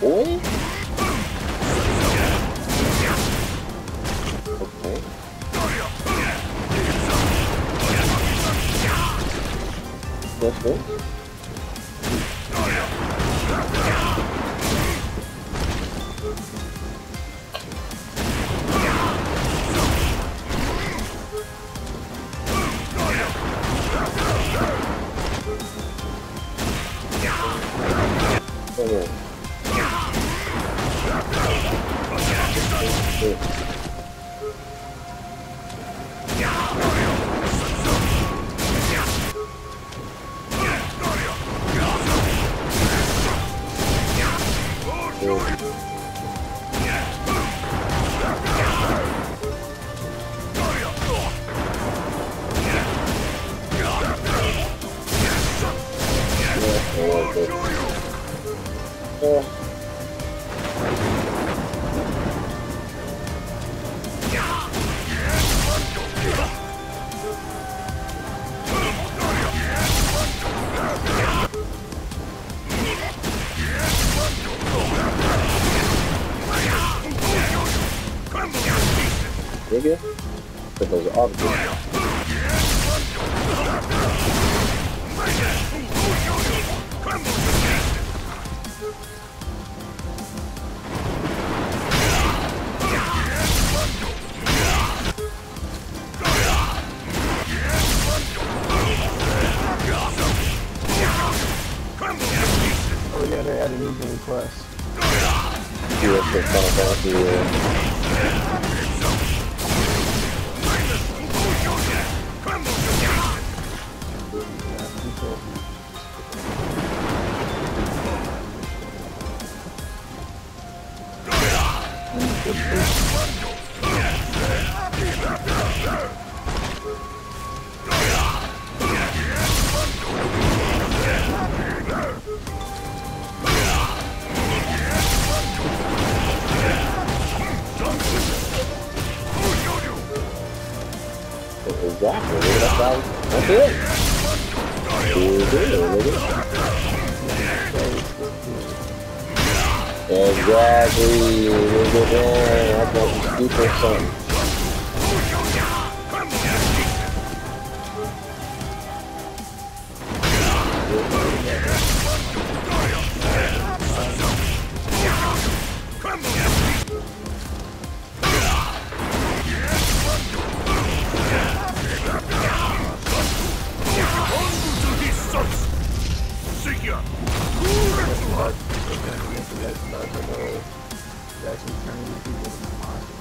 Oi? Okay. That's good. Oh, yeah. Shit. Yeah, I. Oh. Nigga, put those objects. Oh yeah, they added new game quest. US for Final Fantasy. Exactly. That's all. That's it. Exactly. Nigga, damn. I thought you stupid something. That's actually turning people.